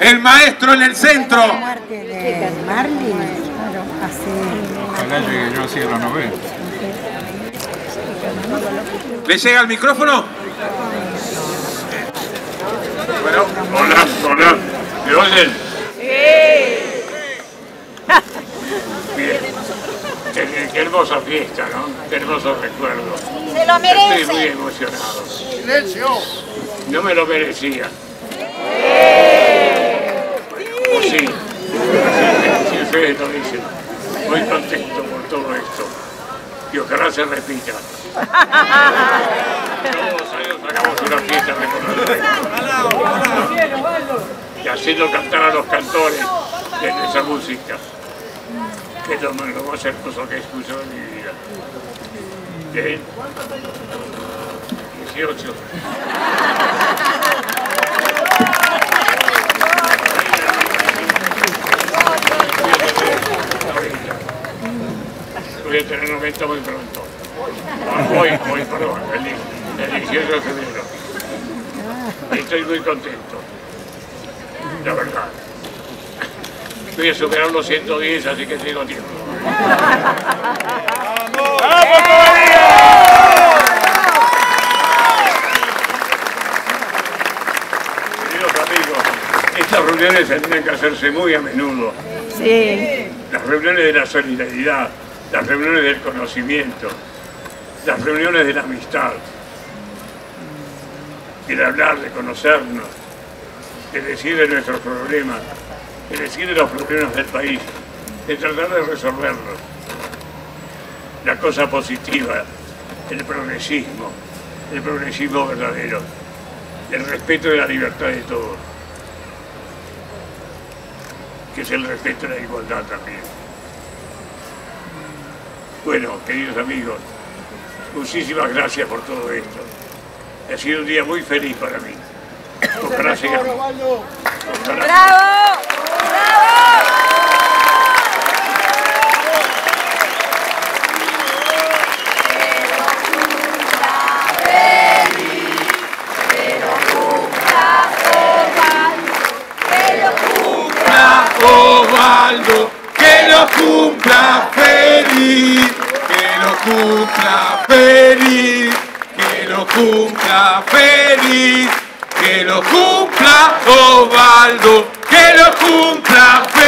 El maestro en el centro. La muerte de Marley, claro, hace... Ojalá llegue yo así a los 90. ¿Le llega el micrófono? Bueno, Hola, hola. ¿Me oyen? Bien. Qué, qué hermosa fiesta, ¿no? Qué hermosos recuerdos. Se lo Estoy muy merece. emocionado. ¡Silencio! No me lo merecía. O sí. Dicen. Muy contento por todo esto. Y ojalá se repita. Todos años hagamos una fiesta recordatoria. Y haciendo cantar a los cantores de esa música. Que es lo, lo más hermoso que he escuchado en mi vida. Bien. 18. Tener 90 muy pronto. Hoy, hoy, perdón, el, el 18 de febrero. Estoy muy contento. La verdad. Voy a superar los 110, así que tengo tiempo. Queridos amigos, estas reuniones tendrían que hacerse muy a menudo. Sí. Las reuniones de la solidaridad, las reuniones del conocimiento, las reuniones de la amistad. De hablar, de conocernos, de decir de nuestros problemas, de decir de los problemas del país, de tratar de resolverlos. La cosa positiva, el progresismo, el progresismo verdadero, el respeto de la libertad de todos, que es el respeto de la igualdad también. Bueno, queridos amigos, muchísimas gracias por todo esto. Ha sido un día muy feliz para mí. Ojalá sigamos. Ojalá- ¡Bravo! Osvaldo, que lo cumpla feliz, que lo cumpla feliz, que lo cumpla feliz, que lo cumpla Osvaldo, que lo cumpla.